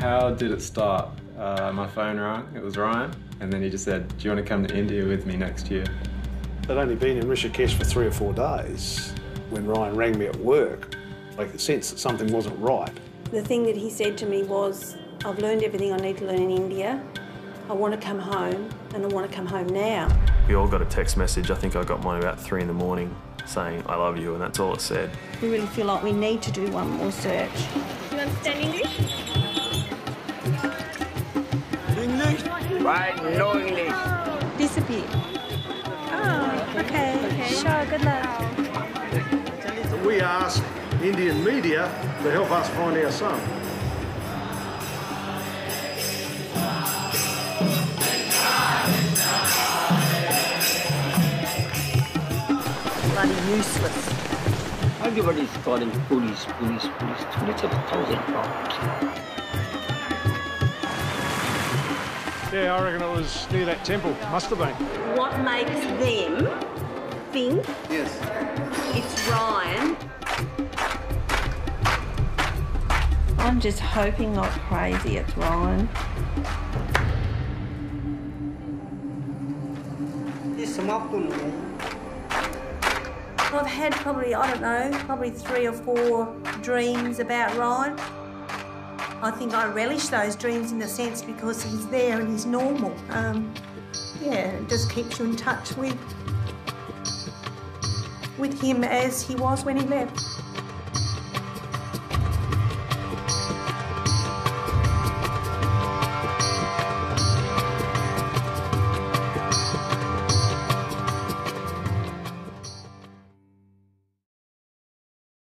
How did it start? Uh, my phone rang, it was Ryan, and then he just said, Do you want to come to India with me next year? I'd only been in Rishikesh for three or four days when Ryan rang me at work. I could sense that something wasn't right. The thing that he said to me was, I've learned everything I need to learn in India. I want to come home, and I want to come home now. We all got a text message. I think I got mine about three in the morning saying, I love you, and that's all it said. We really feel like we need to do one more search. You understand English? Right, no English. Disappear. Oh, okay. okay. Sure, good luck. We asked Indian media to help us find our son. Bloody useless. Everybody's calling police, police, police. Police have a thousand problems. Yeah, I reckon it was near that temple. Must have been. What makes them think Yes. it's Ryan? I'm just hoping not crazy it's Ryan. I've had probably, I don't know, probably three or four dreams about Ryan. I think I relish those dreams in a sense because he's there and he's normal. Um, yeah, it just keeps you in touch with with him as he was when he left.